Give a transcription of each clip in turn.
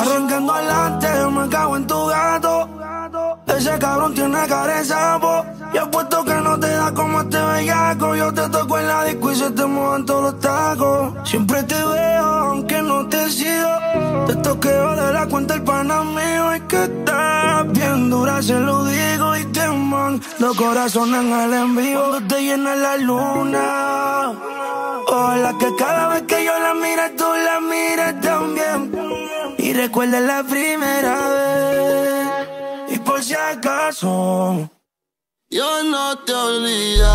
Arrancando adelante, me cago en tu gato. Ese cabrón tiene cara de sapo. Y apuesto que no te da como este bellaco. Yo te toco en la disco y se te muevan todos los tacos. Siempre te veo, aunque no te sigo. Te toqueo de la cuenta el pana mío. Es que estás bien dura, se lo digo. Y te man los corazones en el envío. Cuando te llena la luna. Ojalá que cada vez que yo la mire, tú la mires también. Y recuerda la primera vez. Y por si acaso, Yo no te olvido.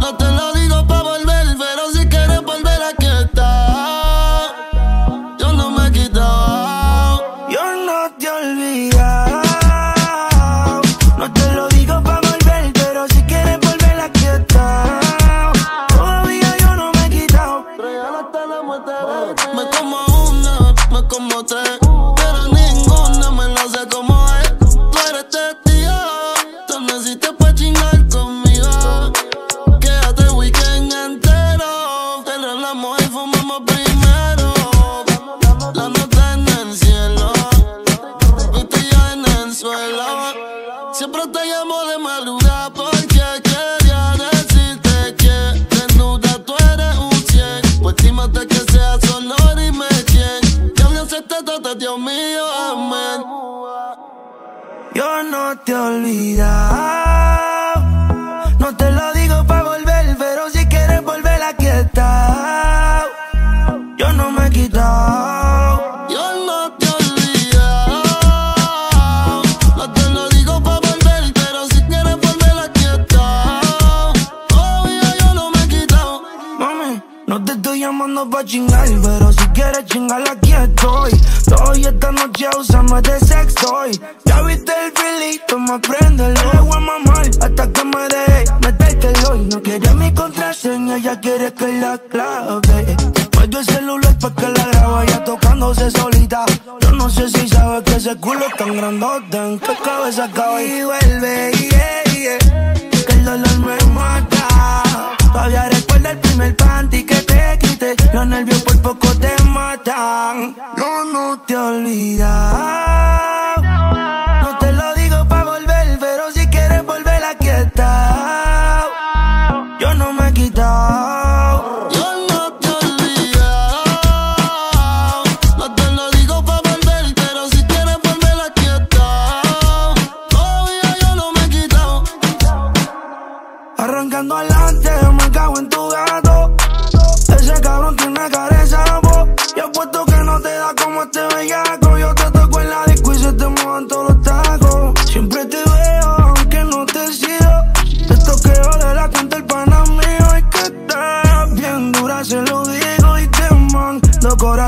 No te lo Yo no te he. No te lo digo pa' volver, pero si quieres volver aquí está. Yo no me he quitado. Llamando pa' chingar, pero si quieres chingar aquí estoy. Hoy esta noche usamos de sextoy. Ya viste el filito, me prende el voy a mamar hasta que me deje metértelo. Y no quiere mi contraseña, ya quiere que la clave. Medio el celular pa' que la grabe ya tocándose solita. Yo no sé si sabes que ese culo es tan grandote, en qué cabeza cabe. Y vuelve, yeah, yeah, que el dolor me mata. Todavía recuerdo el primer panty. Los nervios por poco te matan. No, no te he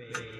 baby.